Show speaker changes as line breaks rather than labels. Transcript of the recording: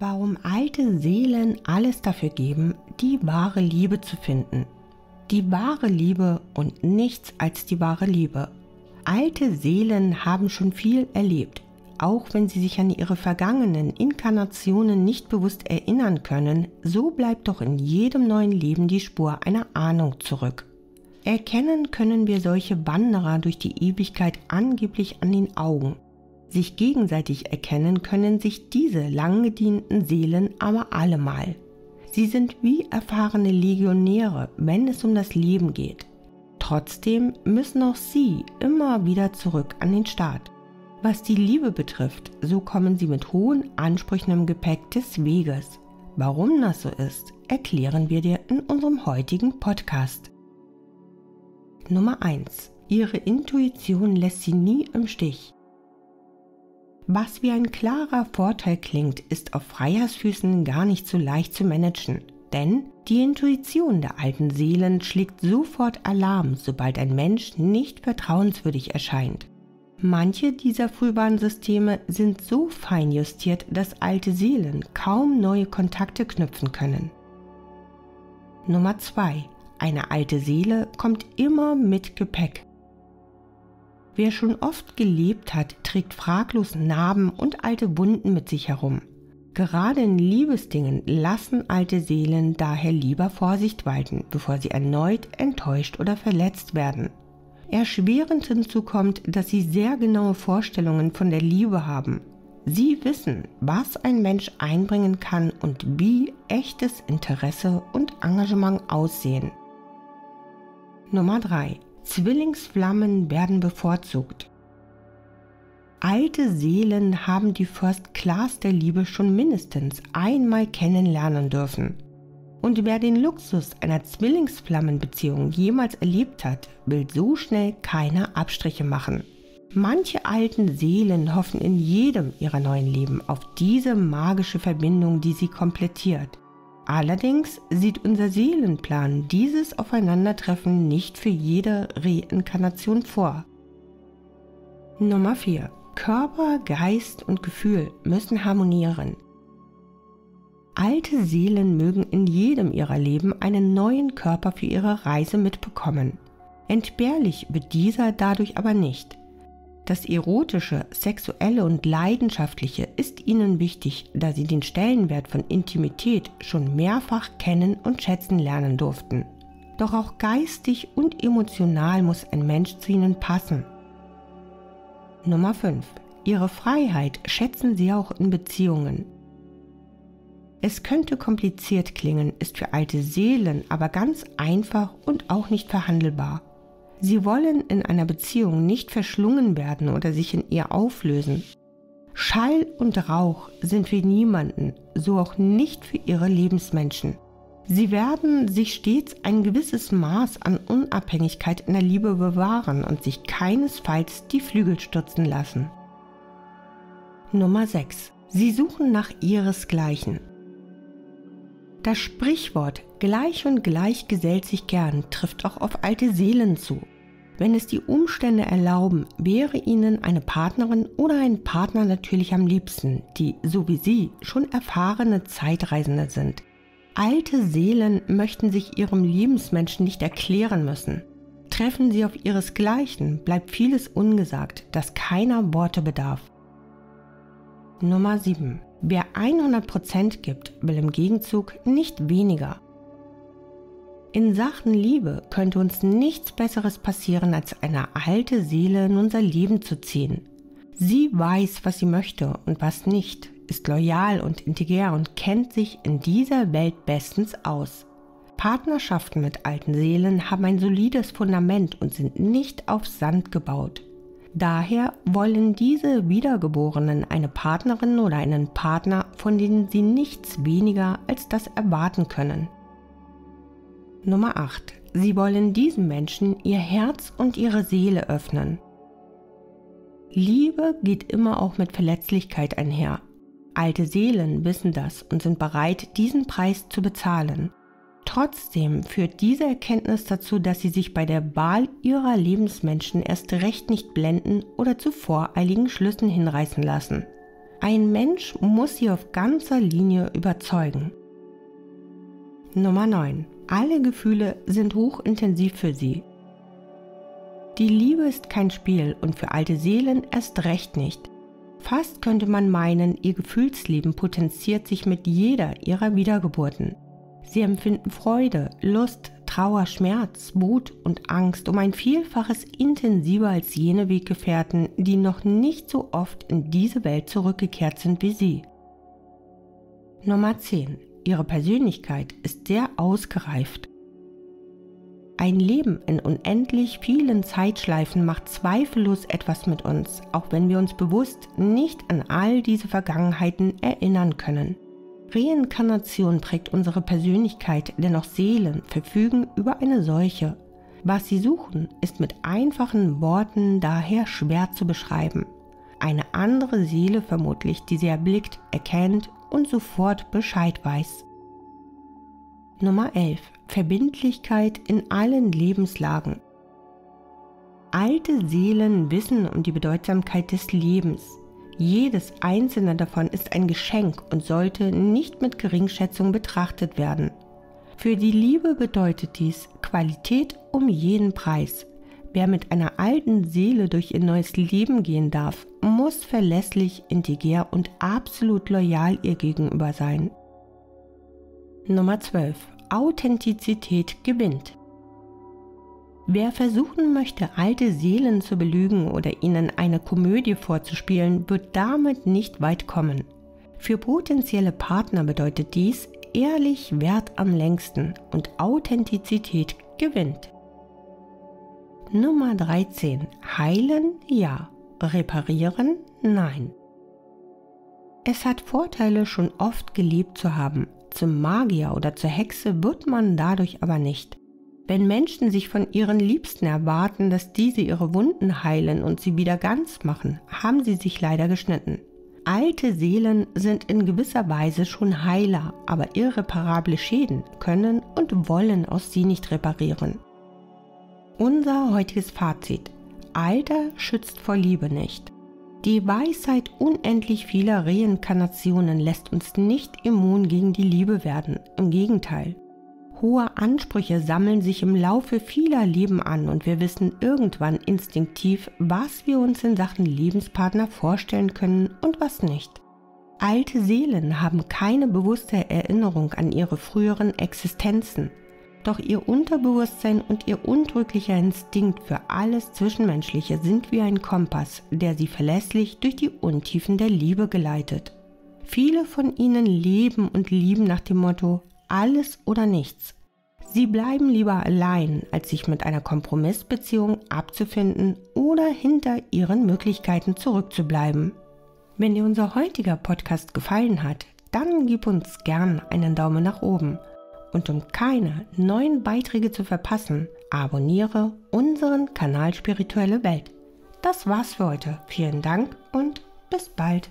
Warum alte Seelen alles dafür geben, die wahre Liebe zu finden. Die wahre Liebe und nichts als die wahre Liebe. Alte Seelen haben schon viel erlebt, auch wenn sie sich an ihre vergangenen Inkarnationen nicht bewusst erinnern können, so bleibt doch in jedem neuen Leben die Spur einer Ahnung zurück. Erkennen können wir solche Wanderer durch die Ewigkeit angeblich an den Augen. Sich gegenseitig erkennen können sich diese lang gedienten Seelen aber allemal. Sie sind wie erfahrene Legionäre, wenn es um das Leben geht. Trotzdem müssen auch sie immer wieder zurück an den Start. Was die Liebe betrifft, so kommen sie mit hohen Ansprüchen im Gepäck des Weges. Warum das so ist, erklären wir dir in unserem heutigen Podcast. Nummer 1. Ihre Intuition lässt sie nie im Stich. Was wie ein klarer Vorteil klingt, ist auf Freiersfüßen gar nicht so leicht zu managen. Denn die Intuition der alten Seelen schlägt sofort Alarm, sobald ein Mensch nicht vertrauenswürdig erscheint. Manche dieser Frühwarnsysteme sind so fein justiert, dass alte Seelen kaum neue Kontakte knüpfen können. Nummer 2. Eine alte Seele kommt immer mit Gepäck. Wer schon oft gelebt hat, trägt fraglos Narben und alte Wunden mit sich herum. Gerade in Liebesdingen lassen alte Seelen daher lieber Vorsicht walten, bevor sie erneut enttäuscht oder verletzt werden. Erschwerend hinzu kommt, dass sie sehr genaue Vorstellungen von der Liebe haben. Sie wissen, was ein Mensch einbringen kann und wie echtes Interesse und Engagement aussehen. Nummer 3. Zwillingsflammen werden bevorzugt. Alte Seelen haben die First Class der Liebe schon mindestens einmal kennenlernen dürfen. Und wer den Luxus einer Zwillingsflammenbeziehung jemals erlebt hat, will so schnell keine Abstriche machen. Manche alten Seelen hoffen in jedem ihrer neuen Leben auf diese magische Verbindung, die sie komplettiert. Allerdings sieht unser Seelenplan dieses Aufeinandertreffen nicht für jede Reinkarnation vor. Nummer 4. Körper, Geist und Gefühl müssen harmonieren. Alte Seelen mögen in jedem ihrer Leben einen neuen Körper für ihre Reise mitbekommen. Entbehrlich wird dieser dadurch aber nicht. Das Erotische, Sexuelle und Leidenschaftliche ist ihnen wichtig, da sie den Stellenwert von Intimität schon mehrfach kennen und schätzen lernen durften. Doch auch geistig und emotional muss ein Mensch zu ihnen passen. Nummer 5. Ihre Freiheit schätzen sie auch in Beziehungen. Es könnte kompliziert klingen, ist für alte Seelen aber ganz einfach und auch nicht verhandelbar. Sie wollen in einer Beziehung nicht verschlungen werden oder sich in ihr auflösen. Schall und Rauch sind für niemanden, so auch nicht für ihre Lebensmenschen. Sie werden sich stets ein gewisses Maß an Unabhängigkeit in der Liebe bewahren und sich keinesfalls die Flügel stürzen lassen. Nummer 6. Sie suchen nach ihresgleichen. Das Sprichwort gleich und gleich gesellt sich gern trifft auch auf alte Seelen zu. Wenn es die Umstände erlauben, wäre Ihnen eine Partnerin oder ein Partner natürlich am liebsten, die, so wie Sie, schon erfahrene Zeitreisende sind. Alte Seelen möchten sich ihrem Lebensmenschen nicht erklären müssen. Treffen Sie auf Ihresgleichen, bleibt vieles ungesagt, das keiner Worte bedarf. Nummer 7. Wer 100% gibt, will im Gegenzug nicht weniger. In Sachen Liebe könnte uns nichts Besseres passieren, als eine alte Seele in unser Leben zu ziehen. Sie weiß, was sie möchte und was nicht, ist loyal und integer und kennt sich in dieser Welt bestens aus. Partnerschaften mit alten Seelen haben ein solides Fundament und sind nicht auf Sand gebaut. Daher wollen diese Wiedergeborenen eine Partnerin oder einen Partner, von denen sie nichts weniger als das erwarten können. Nummer 8. Sie wollen diesem Menschen ihr Herz und ihre Seele öffnen. Liebe geht immer auch mit Verletzlichkeit einher. Alte Seelen wissen das und sind bereit, diesen Preis zu bezahlen. Trotzdem führt diese Erkenntnis dazu, dass sie sich bei der Wahl ihrer Lebensmenschen erst recht nicht blenden oder zu voreiligen Schlüssen hinreißen lassen. Ein Mensch muss sie auf ganzer Linie überzeugen. Nummer 9. Alle Gefühle sind hochintensiv für sie. Die Liebe ist kein Spiel und für alte Seelen erst recht nicht. Fast könnte man meinen, ihr Gefühlsleben potenziert sich mit jeder ihrer Wiedergeburten. Sie empfinden Freude, Lust, Trauer, Schmerz, Wut und Angst um ein Vielfaches intensiver als jene Weggefährten, die noch nicht so oft in diese Welt zurückgekehrt sind wie sie. Nummer 10. Ihre Persönlichkeit ist sehr ausgereift. Ein Leben in unendlich vielen Zeitschleifen macht zweifellos etwas mit uns, auch wenn wir uns bewusst nicht an all diese Vergangenheiten erinnern können. Reinkarnation prägt unsere Persönlichkeit, denn auch Seelen verfügen über eine solche. Was sie suchen, ist mit einfachen Worten daher schwer zu beschreiben. Eine andere Seele vermutlich, die sie erblickt, erkennt und sofort Bescheid weiß. Nummer 11. Verbindlichkeit in allen Lebenslagen. Alte Seelen wissen um die Bedeutsamkeit des Lebens. Jedes einzelne davon ist ein Geschenk und sollte nicht mit Geringschätzung betrachtet werden. Für die Liebe bedeutet dies Qualität um jeden Preis. Wer mit einer alten Seele durch ihr neues Leben gehen darf, muss verlässlich, integer und absolut loyal ihr gegenüber sein. Nummer 12. Authentizität gewinnt. Wer versuchen möchte, alte Seelen zu belügen oder ihnen eine Komödie vorzuspielen, wird damit nicht weit kommen. Für potenzielle Partner bedeutet dies ehrlich Wert am längsten und Authentizität gewinnt. Nummer 13. Heilen ja, reparieren nein. Es hat Vorteile, schon oft gelebt zu haben. Zum Magier oder zur Hexe wird man dadurch aber nicht. Wenn Menschen sich von ihren Liebsten erwarten, dass diese ihre Wunden heilen und sie wieder ganz machen, haben sie sich leider geschnitten. Alte Seelen sind in gewisser Weise schon Heiler, aber irreparable Schäden können und wollen aus sie nicht reparieren. Unser heutiges Fazit. Alter schützt vor Liebe nicht. Die Weisheit unendlich vieler Reinkarnationen lässt uns nicht immun gegen die Liebe werden. Im Gegenteil. Hohe Ansprüche sammeln sich im Laufe vieler Leben an und wir wissen irgendwann instinktiv, was wir uns in Sachen Lebenspartner vorstellen können und was nicht. Alte Seelen haben keine bewusste Erinnerung an ihre früheren Existenzen, doch ihr Unterbewusstsein und ihr untrüglicher Instinkt für alles Zwischenmenschliche sind wie ein Kompass, der sie verlässlich durch die Untiefen der Liebe geleitet. Viele von ihnen leben und lieben nach dem Motto alles oder nichts. Sie bleiben lieber allein, als sich mit einer Kompromissbeziehung abzufinden oder hinter ihren Möglichkeiten zurückzubleiben. Wenn dir unser heutiger Podcast gefallen hat, dann gib uns gern einen Daumen nach oben. Und um keine neuen Beiträge zu verpassen, abonniere unseren Kanal Spirituelle Welt. Das war's für heute. Vielen Dank und bis bald.